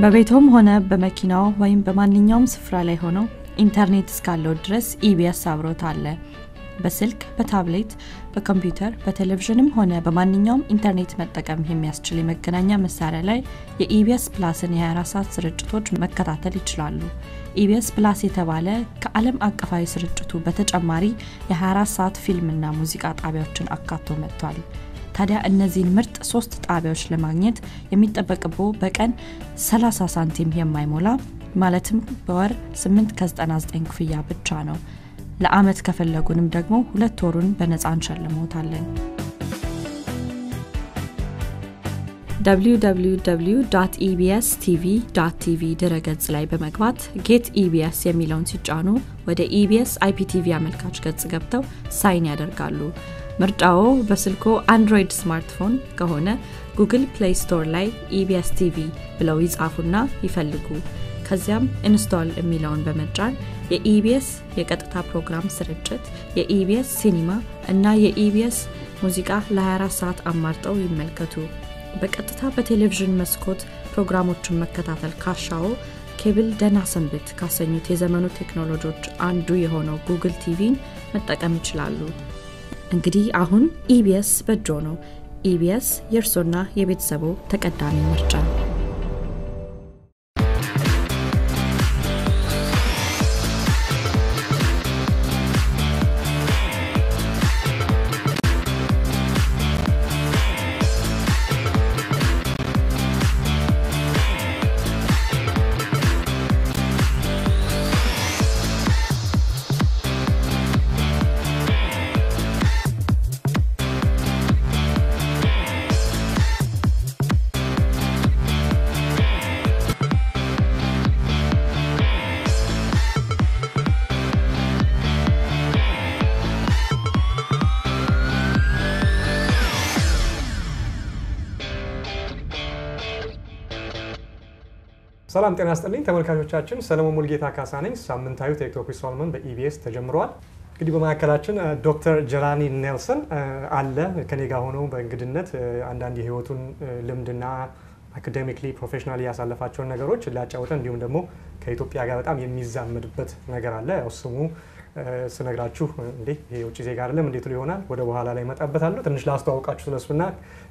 በቤቶም ሆነ በመኪናው ወይም በማንኛውም ስፍራ ላይ ሆነው ኢንተርኔት እስካለው ድረስ ኢቢኤስ አብሮት አለ። በስልክ፣ በታብሌት፣ በኮምፒውተር፣ በቴሌቪዥንም ሆነ በማንኛውም ኢንተርኔት መጠቀም የሚያስችል የመገናኛ መሳሪያ ላይ የኢቢኤስ ፕላስን የ24 ሰዓት ስርጭቶች መከታተል ይችላሉ። ኢቢኤስ ፕላስ የተባለ ከዓለም አቀፋዊ ስርጭቱ በተጨማሪ የ24 ሰዓት ፊልምና ሙዚቃ ጣቢያዎችን አካቶ መጥቷል። ታዲያ እነዚህን ምርጥ ሶስት ጣቢያዎች ለማግኘት የሚጠበቅቦ በቀን 30 ሳንቲም የማይሞላ ማለትም በወር 8 ከ99 ክፍያ ብቻ ነው። ለአመት ከፈለጉንም ደግሞ ሁለት ወሩን በነፃ እንሸልሞታለን። www ኢቢኤስ ቲቪ ቲቪ ድረገጽ ላይ በመግባት ጌት ኢቢኤስ የሚለውን ሲጫኑ ወደ ኢቢኤስ አይፒቲቪ አመልካች ገጽ ገብተው ሳይን ያደርጋሉ። ምርጫዎ በስልኮ አንድሮይድ ስማርትፎን ከሆነ ጉግል ፕሌይ ስቶር ላይ ኢቢኤስ ቲቪ ብለው ይጻፉና ይፈልጉ። ከዚያም ኢንስቶል የሚለውን በመጫን የኢቢኤስ የቀጥታ ፕሮግራም ስርጭት፣ የኢቢኤስ ሲኒማ እና የኢቢኤስ ሙዚቃ ለ24 ሰዓት አማርጠው ይመልከቱ። በቀጥታ በቴሌቪዥን መስኮት ፕሮግራሞችን መከታተል ካሻዎ ኬብል ደህና ሰንብት ካሰኙት የዘመኑ ቴክኖሎጂዎች አንዱ የሆነው ጉግል ቲቪን መጠቀም ይችላሉ። እንግዲህ አሁን ኢቢኤስ በእጆ ነው። ኢቢኤስ የእርሶና የቤተሰቦ ተቀዳሚ ምርጫ። ሰላም ጤና ስጥልኝ ተመልካቾቻችን፣ ሰለሞን ሙልጌታ ካሳ ነኝ። ሳምንታዊ ቴክቶክ ሶልመን በኢቢኤስ ተጀምረዋል። እንግዲህ በመካከላችን ዶክተር ጀላኒ ኔልሰን አለ ከኔ ጋር ሆነው በእንግድነት አንዳንድ የህይወቱን ልምድና አካዴሚክሊ ፕሮፌሽናሊ ያሳለፋቸውን ነገሮች ሊያጫውተን እንዲሁም ደግሞ ከኢትዮጵያ ጋር በጣም የሚዛመድበት ነገር አለ። ያው ስሙ ስነግራችሁ እንዴ የውጭ ዜጋ አይደለም እንዴት ይሆናል ወደ በኋላ ላይ መጣበታለሁ። ትንሽ ላስተዋውቃችሁ ስለሱና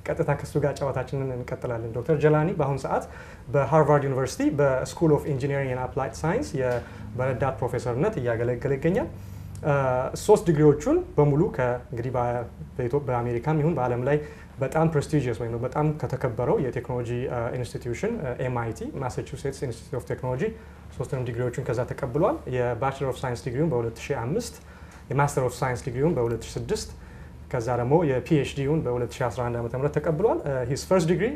ቀጥታ ከሱ ጋር ጨዋታችንን እንቀጥላለን። ዶክተር ጀላኒ በአሁኑ ሰዓት በሃርቫርድ ዩኒቨርሲቲ በስኩል ኦፍ ኢንጂኒሪንግ ኤንድ አፕላይድ ሳይንስ በረዳት ፕሮፌሰርነት እያገለገለ ይገኛል። ሶስት ዲግሪዎቹን በሙሉ እንግዲህ በአሜሪካም ይሁን በዓለም ላይ በጣም ፕሬስቲጂየስ ወይም በጣም ከተከበረው የቴክኖሎጂ ኢንስቲትዩሽን ኤምአይቲ ማሳቹሴትስ ኢንስቲትዩት ኦፍ ቴክኖሎጂ ሶስቱንም ዲግሪዎቹን ከዛ ተቀብሏል። የባችለር ኦፍ ሳይንስ ዲግሪውን በ2005 የማስተር ኦፍ ሳይንስ ዲግሪውን በ2006 ከዛ ደግሞ የፒኤችዲውን በ2011 ዓ ም ተቀብሏል። ሂስ ፈርስት ዲግሪ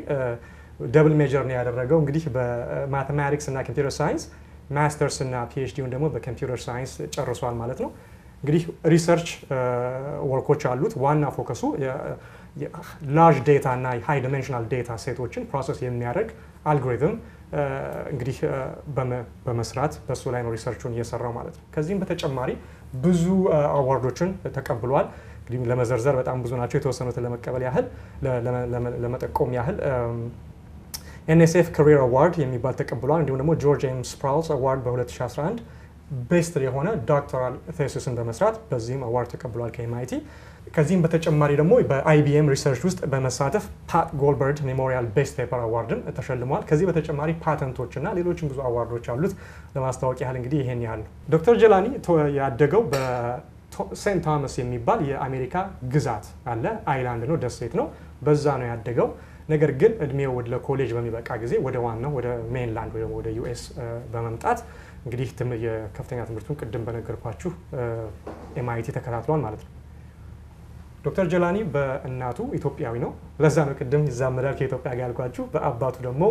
ደብል ሜጀር ነው ያደረገው እንግዲህ በማቴማቲክስ እና ኮምፒውተር ሳይንስ ማስተርስ እና ፒኤችዲውን ደግሞ በኮምፒውተር ሳይንስ ጨርሷል ማለት ነው። እንግዲህ ሪሰርች ወርኮች አሉት። ዋና ፎከሱ ላርጅ ዴታ እና ሃይ ዲሜንሽናል ዴታ ሴቶችን ፕሮሰስ የሚያደርግ አልጎሪትም እንግዲህ በመስራት በሱ ላይ ነው ሪሰርቹን እየሰራው ማለት ነው። ከዚህም በተጨማሪ ብዙ አዋርዶችን ተቀብሏል። እንግዲህ ለመዘርዘር በጣም ብዙ ናቸው። የተወሰኑትን ለመቀበል ያህል ለመጠቆም ያህል ኤንኤስኤፍ ካሪር አዋርድ የሚባል ተቀብሏል። እንዲሁም ደግሞ ጆርጅ ኤም ስፕራውልስ አዋርድ በ2011 ቤስት የሆነ ዶክተራል ቴሲስን በመስራት በዚህም አዋርድ ተቀብሏል ከኤምአይቲ። ከዚህም በተጨማሪ ደግሞ በአይቢኤም ሪሰርች ውስጥ በመሳተፍ ፓት ጎልበርድ ሜሞሪያል ቤስት ፔፐር አዋርድን ተሸልሟል። ከዚህ በተጨማሪ ፓተንቶች እና ሌሎችም ብዙ አዋርዶች አሉት። ለማስታወቅ ያህል እንግዲህ ይሄን ያህል ነው። ዶክተር ጀላኒ ያደገው በሴንት ቶማስ የሚባል የአሜሪካ ግዛት አለ። አይላንድ ነው፣ ደሴት ነው። በዛ ነው ያደገው። ነገር ግን እድሜው ለኮሌጅ በሚበቃ ጊዜ ወደ ዋናው ወደ ሜንላንድ ወይ ወደ ዩኤስ በመምጣት እንግዲህ የከፍተኛ ትምህርቱን ቅድም በነገርኳችሁ ኤምአይቲ ተከታትሏል ማለት ነው። ዶክተር ጀላኒ በእናቱ ኢትዮጵያዊ ነው። ለዛ ነው ቅድም ይዛመዳል ከኢትዮጵያ ጋር ያልኳችሁ። በአባቱ ደግሞ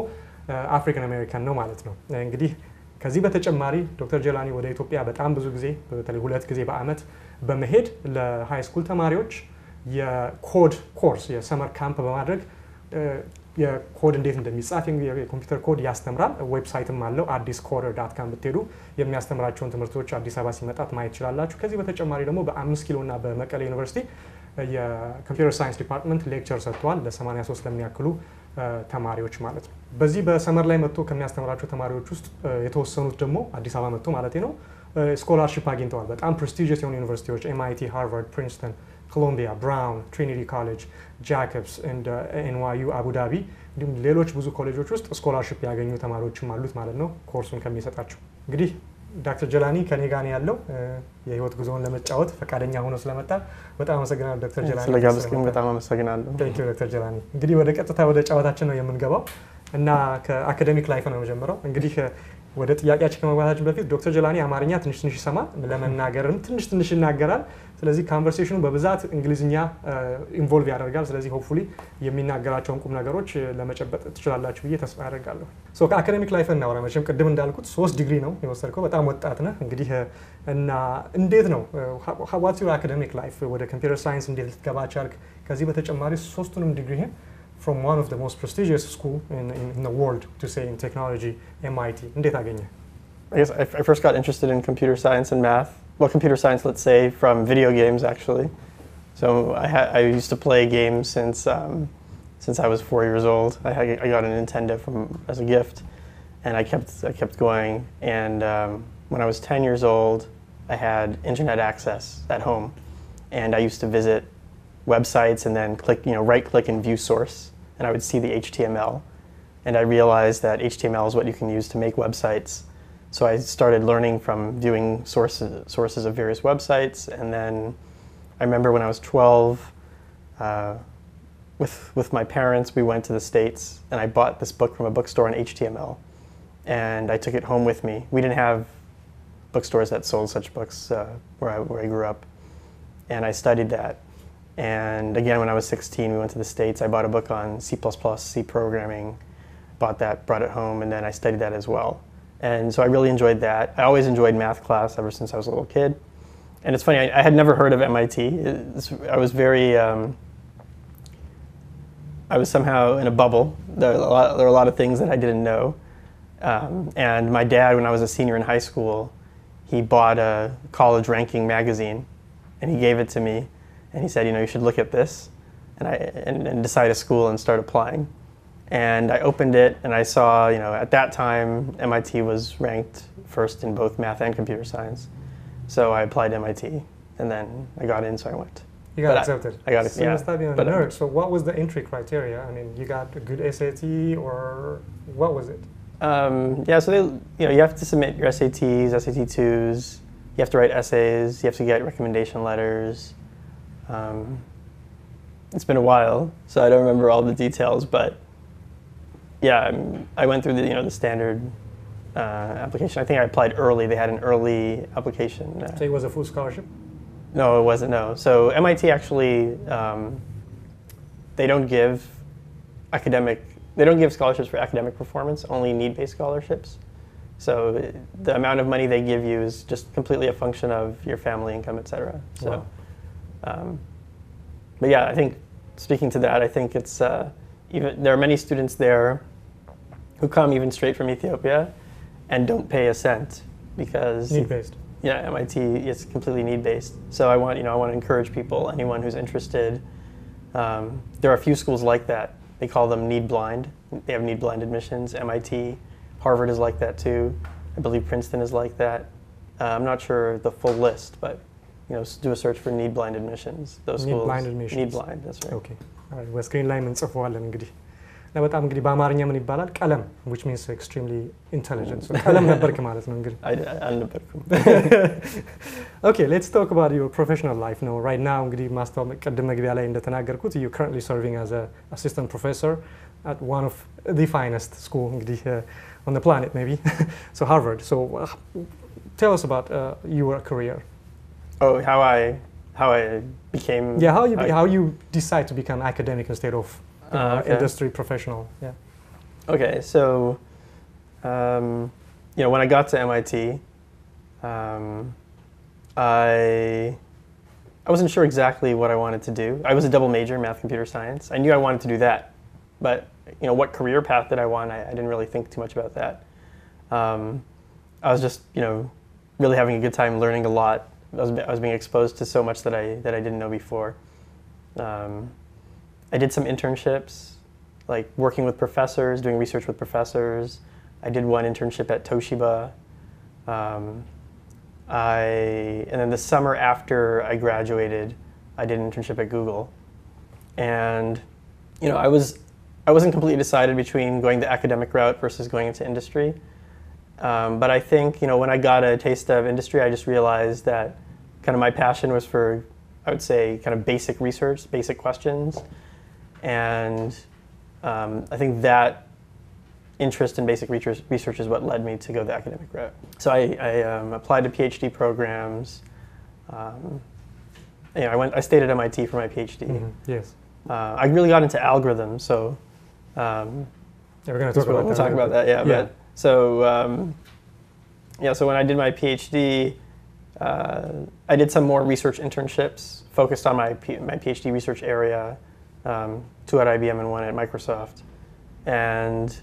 አፍሪካን አሜሪካን ነው ማለት ነው። እንግዲህ ከዚህ በተጨማሪ ዶክተር ጀላኒ ወደ ኢትዮጵያ በጣም ብዙ ጊዜ በተለይ ሁለት ጊዜ በአመት በመሄድ ለሃይ ስኩል ተማሪዎች የኮድ ኮርስ የሰመር ካምፕ በማድረግ የኮድ እንዴት እንደሚጻፍ የኮምፒውተር ኮድ ያስተምራል። ዌብሳይትም አለው አዲስ ኮደር ዳት ካም ብትሄዱ የሚያስተምራቸውን ትምህርቶች አዲስ አበባ ሲመጣት ማየት ትችላላችሁ። ከዚህ በተጨማሪ ደግሞ በአምስት ኪሎ እና በመቀሌ ዩኒቨርሲቲ የኮምፒውተር ሳይንስ ዲፓርትመንት ሌክቸር ሰጥተዋል ለ83 ለሚያክሉ ተማሪዎች ማለት ነው። በዚህ በሰመር ላይ መጥቶ ከሚያስተምራቸው ተማሪዎች ውስጥ የተወሰኑት ደግሞ አዲስ አበባ መጥቶ ማለት ነው ስኮላርሽፕ አግኝተዋል። በጣም ፕሬስቲጂየስ የሆኑ ዩኒቨርሲቲዎች ኤምአይቲ፣ ሃርቫርድ፣ ፕሪንስተን፣ ኮሎምቢያ፣ ብራውን፣ ትሪኒቲ ኮሌጅ፣ ጃክብስ፣ ኤንዋዩ፣ አቡዳቢ እንዲሁም ሌሎች ብዙ ኮሌጆች ውስጥ ስኮላርሽፕ ያገኙ ተማሪዎችም አሉት ማለት ነው ኮርሱን ከሚሰጣቸው እንግዲህ ዶክተር ጀላኒ ከኔ ጋር ያለው የህይወት ጉዞውን ለመጫወት ፈቃደኛ ሆኖ ስለመጣ በጣም አመሰግናለሁ ዶክተር ጀላኒ። ስለጋበዝከኝ በጣም አመሰግናለሁ። ቴንኪው ዶክተር ጀላኒ። እንግዲህ ወደ ቀጥታ ወደ ጨዋታችን ነው የምንገባው እና ከአካዴሚክ ላይፍ ነው የምጀምረው። እንግዲህ ወደ ጥያቄያችን ከመግባታችን በፊት ዶክተር ጀላኒ አማርኛ ትንሽ ትንሽ ይሰማል፣ ለመናገርም ትንሽ ትንሽ ይናገራል። ስለዚህ ካንቨርሴሽኑ በብዛት እንግሊዝኛ ኢንቮልቭ ያደርጋል። ስለዚህ ሆፕፉሊ የሚናገራቸውን ቁም ነገሮች ለመጨበጥ ትችላላችሁ ብዬ ተስፋ ያደርጋለሁ። ከአካዴሚክ ላይፍ እናወራ። መቼም ቅድም እንዳልኩት ሶስት ዲግሪ ነው የወሰድከው፣ በጣም ወጣት ነህ እንግዲህ እና እንዴት ነው ዋትስ ዩር አካዴሚክ ላይፍ? ወደ ኮምፒውተር ሳይንስ እንዴት ልትገባ ቻልክ? ከዚህ በተጨማሪ ሶስቱንም ዲግሪህን from one of the most prestigious school in, in, in the world to say in technology, MIT. I guess I first got interested in computer science and math. Well, computer science, let's say, from video games actually. So I, ha- I used to play games since um, since I was four years old. I, had, I got a Nintendo from as a gift, and I kept I kept going. And um, when I was 10 years old, I had internet access at home, and I used to visit websites and then click, you know, right click and view source, and I would see the HTML, and I realized that HTML is what you can use to make websites. So I started learning from viewing sources sources of various websites, and then I remember when I was 12. Uh, with, with my parents, we went to the States and I bought this book from a bookstore in HTML. And I took it home with me. We didn't have bookstores that sold such books uh, where, I, where I grew up. And I studied that. And again, when I was 16, we went to the States. I bought a book on C, C programming, bought that, brought it home, and then I studied that as well. And so I really enjoyed that. I always enjoyed math class ever since I was a little kid. And it's funny, I, I had never heard of MIT. It's, I was very, um, I was somehow in a bubble. There were, a lot, there were a lot of things that I didn't know. Um, and my dad, when I was a senior in high school, he bought a college ranking magazine and he gave it to me. And he said, you know, you should look at this and, I, and, and decide a school and start applying. And I opened it and I saw, you know, at that time, MIT was ranked first in both math and computer science. So I applied to MIT and then I got in, so I went. You got But I- accepted. I got it, So you yeah. must have been a But, uh, nerd. So what was the entry criteria? I mean, you got a good SAT or what was it? Um, yeah, so they, you know, you have to submit your SATs, SAT2s. You have to write essays. You have to get recommendation letters. Um, it's been a while, so I don't remember all the details, but yeah, I'm- went through the, you know, the standard uh, application. I think I applied early. They had an early application. uh, So it was a full scholarship? no, it wasn't. No. So MIT actually, um, they don't give academic. They don't give scholarships for academic performance. Only need-based scholarships. So the amount of money they give you is just completely a function of your family income, et cetera. So, Wow. um, but yeah, I think speaking to that, I think it's uh, even there are many students there who come even straight from Ethiopia and don't pay a cent because need based. Yeah, MIT is completely need based. So I want you know I want to encourage people, anyone who's interested. Um, there are a few schools like that. They call them need blind. They have need blind admissions. MIT, Harvard is like that too. I believe Princeton is like that. Uh, I'm not sure the full list, but you know, do a search for need blind admissions. Those need schools blind admissions. need blind. That's right. Okay. All right. We're screen line and so. እና በጣም እንግዲህ በአማርኛ ምን ይባላል ቀለም which means extremely intelligent So ቀለም ነበርክ ማለት ነው እንግዲህ I, I, አልነበርኩም። okay let's talk about your professional life now right now እንግዲህ ማስታወቅ ቅድም መግቢያ ላይ እንደተናገርኩት you currently serving as a assistant professor at one of the finest school እንግዲህ uh, on the planet maybe so Harvard so uh, tell us about uh, your career Oh, how I how I became. yeah how you how I- how you decide to become academic instead of uh, okay. industry professional yeah Okay, so um, you know when I got to MIT, um, I I wasn't sure exactly what I wanted to do. I was a double major, math, computer science. I knew I wanted to do that, but you know what career path did I want? I, I didn't really think too much about that. Um, I was just you know really having a good time learning a lot. I was, I was being exposed to so much that I that I didn't know before. Um, I did some internships like working with professors, doing research with professors. I did one internship at Toshiba. Um, I and then the summer after I graduated, I did an internship at Google, and you know I was I wasn't completely decided between going the academic route versus going into industry. Um, but I think you know when I got a taste of industry, I just realized that kind of my passion was for I would say kind of basic research, basic questions, and um, I think that interest in basic research, is what led me to go the academic route. So I, I um, applied to PhD programs. Um, you know, I went. I stayed at MIT for my PhD. Mhm, Yes. Uh, I really got into algorithms, so um, Yeah, we're going to talk about we'll that. talk about that. Yeah, Yeah. but so um, yeah, so when I did my PhD, uh, I did some more research internships focused on my P- my PhD research area, um, two at IBM and one at Microsoft, and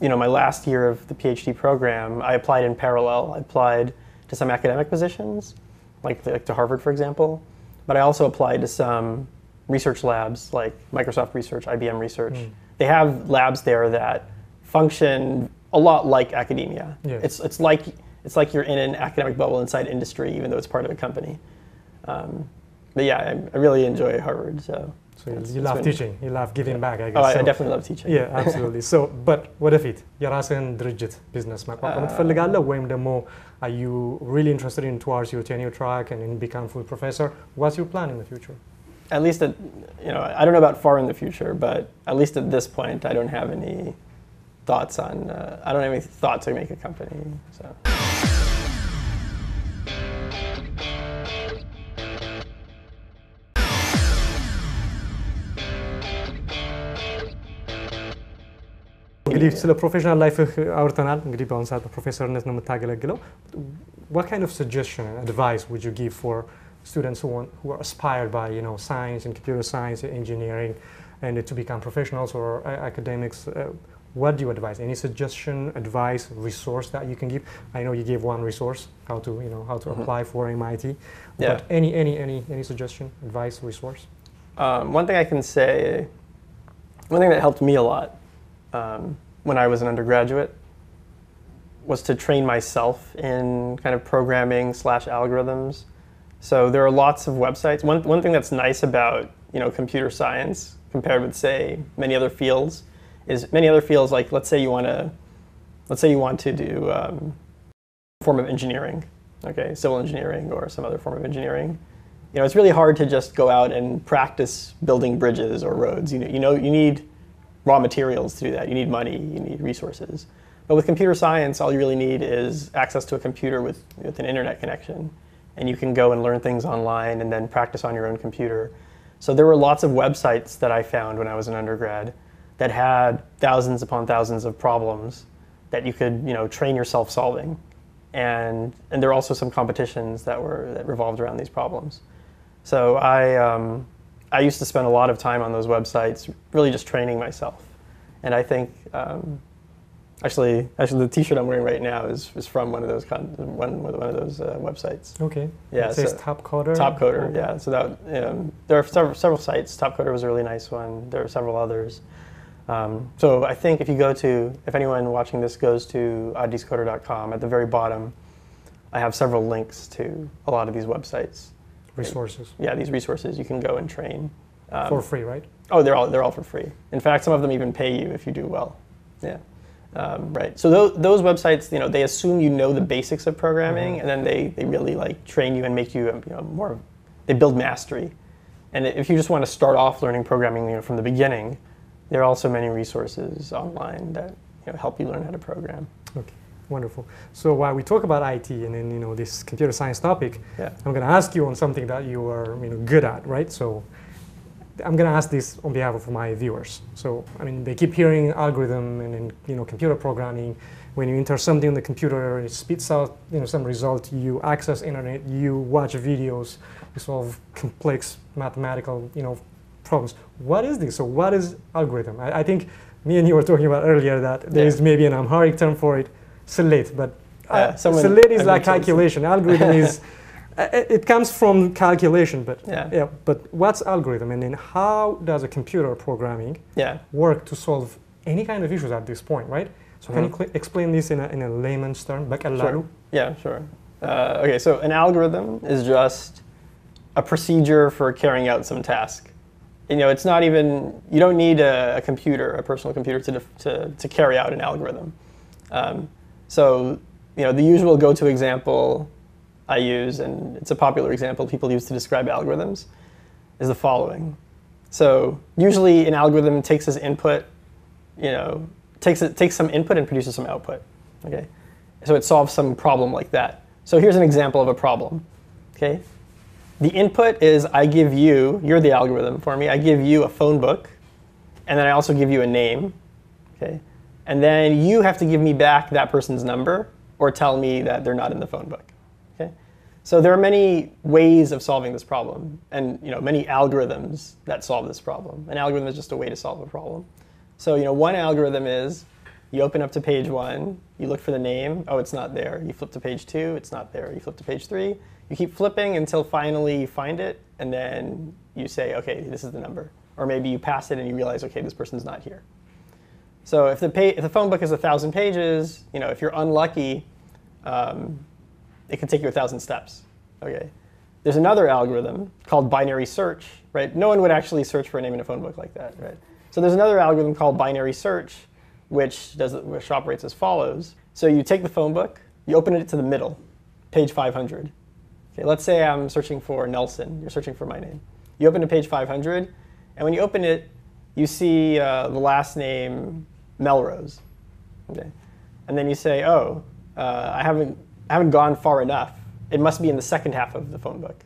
you know my last year of the PhD program, I applied in parallel. I applied to some academic positions, like, the, like to Harvard, for example, but I also applied to some research labs like Microsoft Research, IBM Research. Mm. They have labs there that function a lot like academia. It's it's like it's like you're in an academic bubble inside industry, even though it's part of a company. Um, but yeah, I, I really enjoy Harvard. So, So you, it's- you it's love been- teaching, you love giving back, I guess. Oh, I, I So- definitely love teaching. Yeah, absolutely. So, but ወደፊት የራስህን ድርጅት ቢዝነስ ማቋቋም Uh, ትፈልጋለህ ወይም ደግሞ are you really interested in towards your tenure track and in become full professor? What's your plan in the future? At least at you know I don't know about far in the future, but at least at this point, I don't have any thoughts on. Uh, I don't have any thought to make a company. So. እንግዲህ ስለ ፕሮፌሽናል ላይፍህ አውርተናል። እንግዲህ በአሁኑ ሰዓት በፕሮፌሰርነት ነው የምታገለግለው። What kind of suggestion and advice would you give for students who want who are aspired by you know science and computer science and engineering and to become professionals or a- academics? Uh, what do you advise? Any suggestion, advice, resource that you can give? I know you gave one resource how to you know how to Mhm. apply for MIT. Yeah. But any any any any suggestion, advice, resource? Um, one thing I can say, one thing that helped me a lot um, when I was an undergraduate was to train myself in kind of programming slash algorithms. So there are lots of websites. One, one thing that's nice about you know computer science compared with say many other fields is many other fields like let's say you want to let's say you want to do um, form of engineering, okay, civil engineering or some other form of engineering you know, it's really hard to just go out and practice building bridges or roads. You know, you know, you need raw materials to do that. You need money. You need resources. But with computer science, all you really need is access to a computer with, with an internet connection, and you can go and learn things online and then practice on your own computer. So there were lots of websites that I found when I was an undergrad that had thousands upon thousands of problems that you could, you know, train yourself solving. And, and there were also some competitions that were that revolved around these problems. So I, um, I used to spend a lot of time on those websites, really just training myself. And I think, um, actually, actually, the T-shirt I'm wearing right now is, is from one of those con- one, one of those uh, websites. Okay. Yeah, It says so- top coder. Top Coder, Okay. yeah. So that um, there are several, several sites. Top Coder was a really nice one. There are several others. Um, so I think if you go to, if anyone watching this goes to addiscoder.com, at the very bottom, I have several links to a lot of these websites. Resources Yeah, these resources you can go and train. Um, for free, right? Oh, they're all they're all for free. In fact, some of them even pay you if you do well. Yeah, um, right. So those, those websites, you know, they assume you know the basics of programming, Mhm. and then they, they really like train you and make you, you know, more. They build mastery, and if you just want to start off learning programming, you know, from the beginning, there are also many resources online that you know help you learn how to program. Wonderful. So while we talk about IT and then you know this computer science topic, Yeah. I'm going to ask you on something that you are you know good at, right? So I'm going to ask this on behalf of my viewers. So I mean, they keep hearing algorithm and then you know computer programming. When you enter something on the computer, it spits out you know some result. You access internet, you watch videos, you solve complex mathematical you know problems. What is this? So what is algorithm? I, I think me and you were talking about earlier that there Yeah. is maybe an Amharic term for it, Salit, but uh, is like calculation. Algorithm is uh, uh, it comes from calculation, but yeah. yeah. But what's algorithm, and then how does a computer programming yeah. work to solve any kind of issues at this point, right? So mm -hmm. can you mm-hmm. explain this in a, in a layman's term, back sure. Yeah, sure. Uh, okay, so an algorithm is just a procedure for carrying out some task. You know, it's not even you don't need a, a computer, a personal computer, to to to carry out an algorithm. Um, so, you know, the usual go to example I use, and it's a popular example people use to describe algorithms, is the following. So, usually an algorithm takes as input, you know, takes, it, takes some input and produces some output. Okay? So it solves some problem like that. So here's an example of a problem. Okay? The input is I give you, you're the algorithm for me, I give you a phone book, and then I also give you a name. Okay? And then you have to give me back that person's number or tell me that they're not in the phone book. Okay? So there are many ways of solving this problem and you know many algorithms that solve this problem. An algorithm is just a way to solve a problem. So you know one algorithm is you open up to page one, you look for the name, oh, it's not there. You flip to page two, it's not there. You flip to page three, you keep flipping until finally you find it, and then you say, okay, this is the number. Or maybe you pass it and you realize, okay, this person's not here. So if the, if the phone book is a thousand pages, you know, if you're unlucky, um, it can take you a thousand steps. Okay. There's another algorithm called binary search, right? No one would actually search for a name in a phone book like that, right? So there's another algorithm called binary search, which does which operates as follows. So you take the phone book, you open it to the middle, page 500. Okay, let's say I'm searching for Nelson. You're searching for my name. You open to page 500, and when you open it, you see uh, the last name Melrose. Okay, and then you say, "Oh, uh, I haven't I haven't gone far enough. It must be in the second half of the phone book."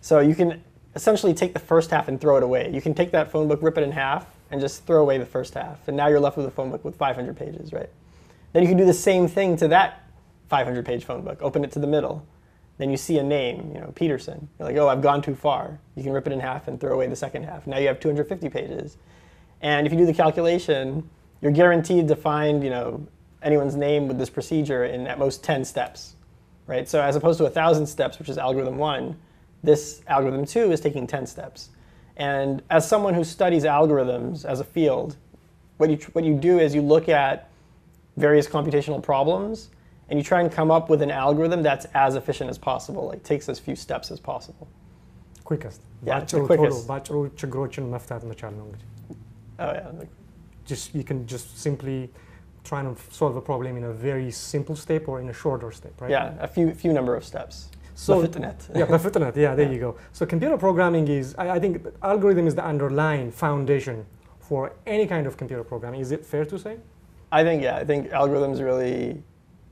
So you can essentially take the first half and throw it away. You can take that phone book, rip it in half, and just throw away the first half. And now you're left with a phone book with 500 pages, right? Then you can do the same thing to that 500 page phone book. Open it to the middle. Then you see a name, you know, Peterson. You're like, oh, I've gone too far. You can rip it in half and throw away the second half. Now you have 250 pages. And if you do the calculation, you're guaranteed to find, you know, anyone's name with this procedure in at most 10 steps, right? So as opposed to 1,000 steps, which is algorithm one, this algorithm two is taking 10 steps. And as someone who studies algorithms as a field, what you, what you do is you look at various computational problems and you try and come up with an algorithm that's as efficient as possible, like takes as few steps as possible. quickest Yeah, በአጭሩ the ቶሎ quickest. በአጭሩ ችግሮችን መፍታት መቻል ነው እንግዲህ Oh yeah, like, just you can just simply try and solve a problem in a very simple step or in a shorter step, right? Yeah, a few few number of steps. So Befitternet. yeah, Befitternet. Yeah, there yeah. you go. So computer programming is, I, I think, algorithm is the underlying foundation for any kind of computer programming. Is it fair to say? I think yeah. I think algorithms really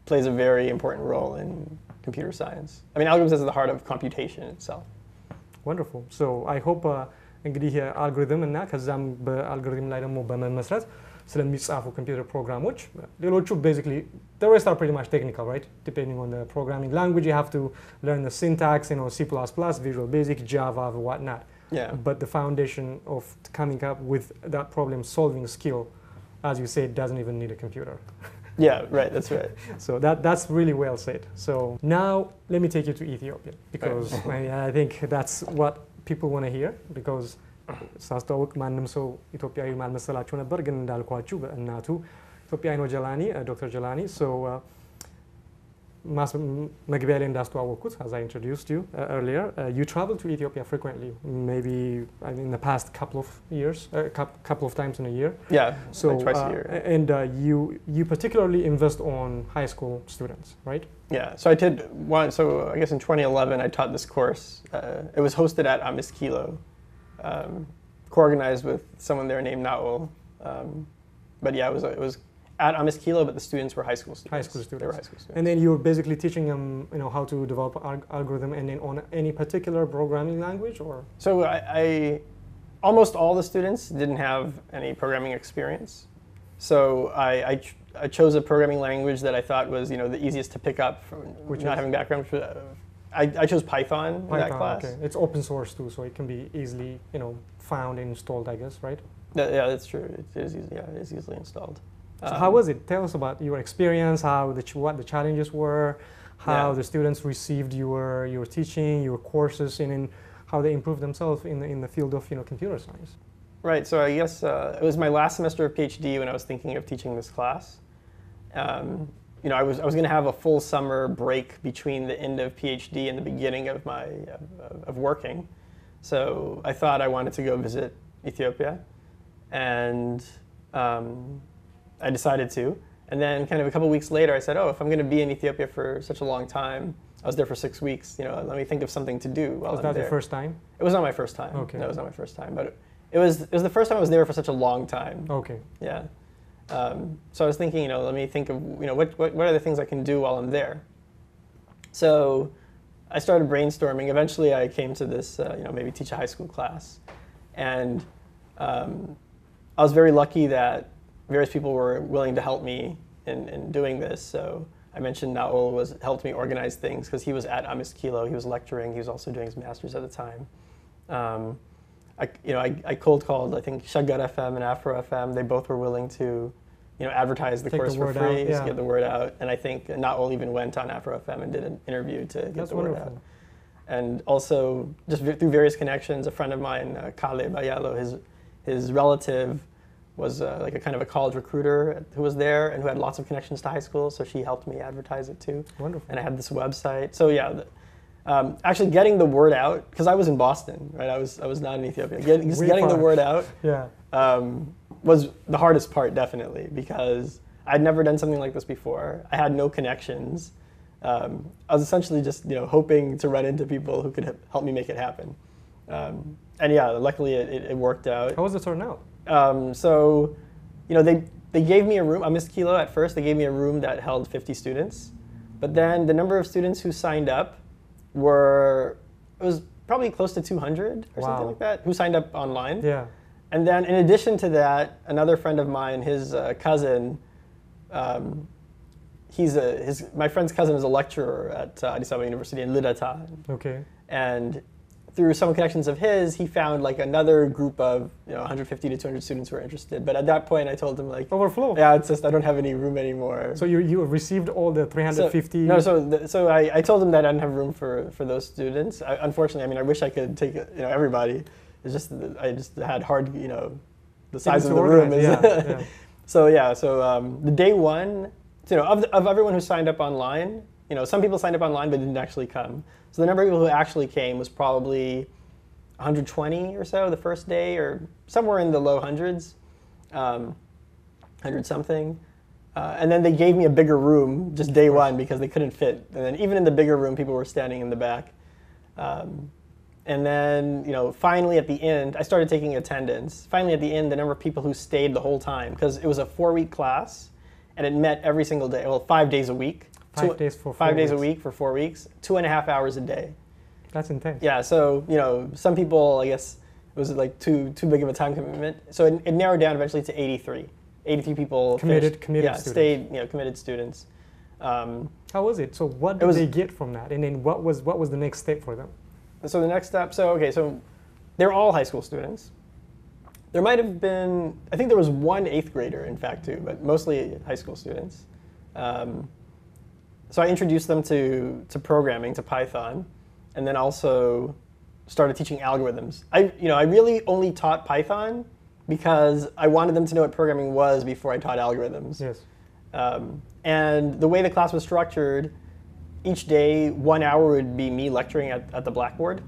plays a very important role in computer science. I mean, algorithms is the heart of computation itself. Wonderful. So I hope. Uh, እንግዲህ አልጎሪዝም እና ከዛም በአልጎሪዝም ላይ ደግሞ በመመስረት ስለሚጻፉ ኮምፒውተር ፕሮግራሞች ሌሎቹ ቤዚክሊ the rest are pretty much technical right depending on the programming language you have to learn the syntax you know C++ Visual Basic Java whatnot Yeah. but the foundation of coming up with that problem solving skill as you said doesn't even need a computer Yeah, right. That's right. so that, that's really well said. So now let me take you to Ethiopia because I, I think that's what want to hear because ሳስተዋውቅ ማንም ሰው ኢትዮጵያዊ ማልመሰላችሁ ነበር። ግን እንዳልኳችሁ በእናቱ ኢትዮጵያዊ ነው ጀላኒ ዶክተር ጀላኒ መግቢያ ላይ እንዳስተዋወቅኩት as I introduced you uh, earlier uh, you travel to Ethiopia frequently maybe I mean, in the past couple of years a uh, couple of times in a year Yeah, so like twice uh, a year. and uh, you you particularly invest on high school students, right? Yeah, so I did one. So I guess in 2011, I taught this course. Uh, it was hosted at Amis Kilo, um, co-organized with someone there named Naul. Um, but yeah, it was it was at Amis Kilo, but the students were high school students. High school students. They were high school students. And then you're basically teaching them, you know, how to develop al- algorithm, and then on any particular programming language, or So I, I almost all the students didn't have any programming experience. So I, I, ch- I chose a programming language that I thought was you know the easiest to pick up from Which not is? having background. Uh, I, I chose Python, in that Python. class. Okay, it's open source too, so it can be easily, you know, found and installed, I guess, right? That- yeah, that's true. It is easy, yeah, it is easily installed. So Um, how was it? Tell us about your experience, how the ch- what the challenges were, how Yeah. the students received your your teaching, your courses, and in how they improved themselves in the, in the field of you know computer science. Right. So I guess uh, it was my last semester of PhD when I was thinking of teaching this class. Um, you know, I was I was going to have a full summer break between the end of PhD and the beginning of my of, of working. So I thought I wanted to go visit Ethiopia, and um, I decided to. And then, kind of a couple weeks later, I said, "Oh, if I'm going to be in Ethiopia for such a long time, I was there for six weeks. You know, let me think of something to do while Was I'm that there." the first time? It was not my first time. Okay. No, it was not my first time, but it was it was the first time I was there for such a long time. Okay. Yeah. Um, so I was thinking, you know, let me think of you know what, what what are the things I can do while I'm there. So I started brainstorming. Eventually, I came to this, uh, you know, maybe teach a high school class, and um, I was very lucky that various people were willing to help me in, in doing this. So I mentioned Naul was helped me organize things because he was at Amis Kilo. He was lecturing. He was also doing his master's at the time. Um, I, you know, I, I cold called I think Sheger FM and Afro FM. They both were willing to, you know, advertise the Take the course for free out, to yeah. get the word out. And I think Naul even went on Afro FM and did an interview to get That's the word out and also just v- through various connections, a friend of mine, uh, Kale Bayalo, his his relative was uh, like a kind of a college recruiter who was there and who had lots of connections to high school, so she helped me advertise it too. Wonderful. And I had this website. So yeah, the, um, actually getting the word out because I was in Boston, right? I was I was not in Ethiopia. Get, just Way getting the word out Yeah. um, was the hardest part, definitely, because I'd never done something like this before. I had no connections. Um, I was essentially just, you know, hoping to run into people who could help me make it happen. Um, and yeah, luckily it, it, it worked out. How was it the turnout? Um, so, you know, they, they gave me a room, Amis Kilo at first, they gave me a room that held 50 students. But then the number of students who signed up were, it was probably close to 200 or Wow. something like that, who signed up online. Yeah. And then, in addition to that, another friend of mine, his uh, cousin, um, he's a his my friend's cousin is a lecturer at uh, Addis Ababa University in Lideta, Okay. and through some connections of his, he found like another group of you know 150 to 200 students who were interested. But at that point, I told him like, Overflow. yeah, it's just I don't have any room anymore. So you you received all the So- 350. no, so th- so I, I told him that I didn't have room for, for those students. I, unfortunately, I mean, I wish I could take you know everybody. It's just I just had hard you know the size of the room. Is, yeah, yeah. so yeah, so um, the day one, you know, of, the, of everyone who signed up online, you know, some people signed up online but didn't actually come. So the number of people who actually came was probably 120 or so the first day, or somewhere in the low hundreds, um, hundred something. Uh, and then they gave me a bigger room just day one because they couldn't fit. And then even in the bigger room, people were standing in the back. Um, and then, you know, finally at the end, I started taking attendance. Finally at the end, the number of people who stayed the whole time, because it was a four-week class, and it met every single day. Well, five days a week. Five days for five days a week for four weeks, two and a half hours a day. That's intense. Yeah, so you know, some people, I guess, it was like too too big of a time commitment. So it, it narrowed down eventually to 83. 83 people Committed- finished- committed yeah, students. stayed, you know, committed students. Um, How was it? So what did was- they get from that? And then what was what was the next step for them? so the next step, so okay, so they're all high school students. There might have been, I think there was one eighth grader, in fact, too, but mostly high school students. Um, so I introduced them to, to programming, to Python, and then also started teaching algorithms. I, you know, I really only taught Python because I wanted them to know what programming was before I taught algorithms. Yes. Um, and the way the class was structured, each day, one hour would be me lecturing at, at the blackboard.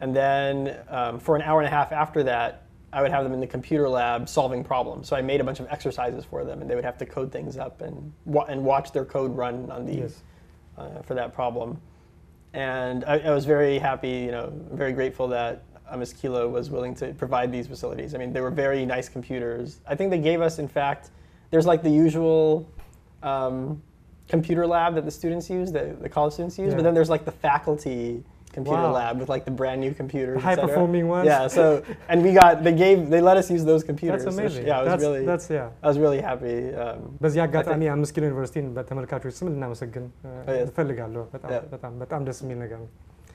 And then um, for an hour and a half after that, I would have them in the computer lab solving problems. So I made a bunch of exercises for them, and they would have to code things up and, wa- and watch their code run on the, Yes. uh, for that problem. And I, I was very happy, you know, very grateful that Amis Kilo was willing to provide these facilities. I mean, they were very nice computers. I think they gave us, in fact, there's like the usual um, computer lab that the students use, the, the college students use, Yeah. but then there's like the faculty computer Wow. lab with like the brand new computers. The et cetera. high-performing ones? Yeah. So, and we got they gave they let us use those computers. That's which- amazing. yeah, I was that's, really that's yeah. I was really happy. Um, በዚህ አጋጣሚ አምስት ኪሎ ዩኒቨርሲቲን በተመልካቾች ስም ልናመሰግን እ, Oh, yes. እፈልጋለሁ። በጣም Yeah. በጣም በጣም ደስ የሚል ነገር ነው።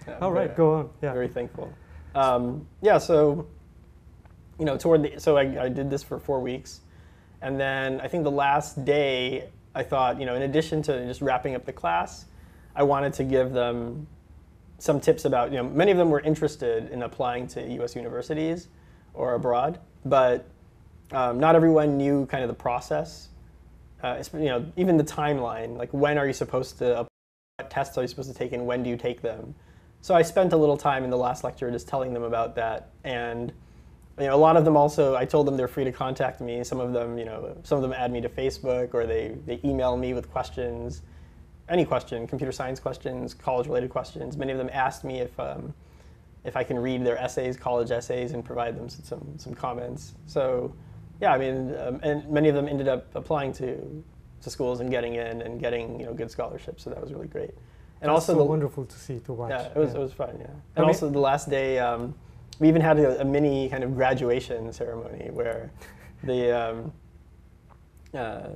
yeah, All right, very- go on. Yeah. very thankful. Um, yeah, so you know, toward the so I, I did this for four weeks, and then I think the last day I thought, you know, in addition to just wrapping up the class, I wanted to give them some tips about, you know, many of them were interested in applying to U.S. universities or abroad, but um, not everyone knew kind of the process. Uh, you know, even the timeline, like when are you supposed to, apply, what tests are you supposed to take, and when do you take them? So I spent a little time in the last lecture just telling them about that, and you know, a lot of them also, I told them they're free to contact me. Some of them, you know, some of them add me to Facebook or they, they email me with questions, any question, computer science questions, college-related questions. Many of them asked me if, um, if I can read their essays, college essays, and provide them some, some comments. So, yeah, I mean, um, and many of them ended up applying to, to schools and getting in and getting, you know, good scholarships. So that was really great. And That's also so the, wonderful to see to watch. yeah, it was, Yeah. it was fun, yeah. I And mean- also the last day, um, we even had a, a mini kind of graduation ceremony where the, um, uh,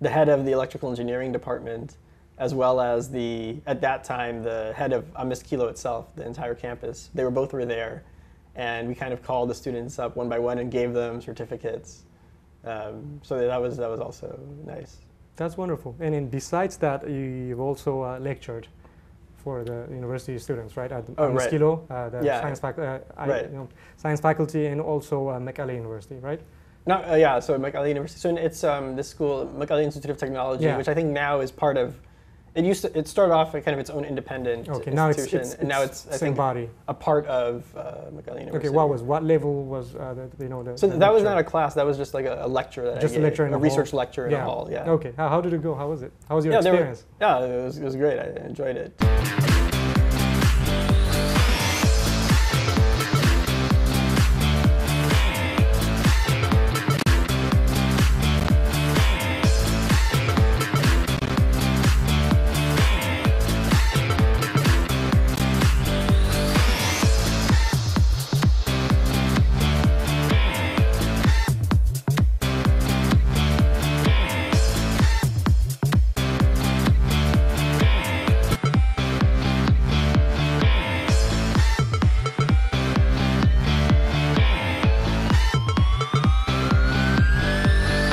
the head of the electrical engineering department, as well as the, at that time, the head of Amis Kilo itself, the entire campus, they were both were there. And we kind of called the students up one by one and gave them certificates. Um, so that was, that was also nice. That's wonderful. And then besides that, you've also uh, lectured for the university students, right? At Oh, right. Amiskilo, uh, the Yeah. science, fac- uh, I, Right. you know, science faculty, and also uh, Mekelle University, right? No, uh, yeah, so Mekelle University. So it's um, this school, Mekelle Institute of Technology, Yeah. which I think now is part of. It used to. It started off as kind of its own independent Okay, now it's, institution, it's, and now it's, I same think body. a part of uh, Mekelle University. Okay, what was what level was uh, the, you know the? So the that was not a class. That was just like a, a lecture that Just I a gave, lecture in a a research hall. lecture in a hall. Yeah. Okay, how, how did it go? How was it? How was your Yeah, they were- experience? Yeah, it was, it was great. I enjoyed it.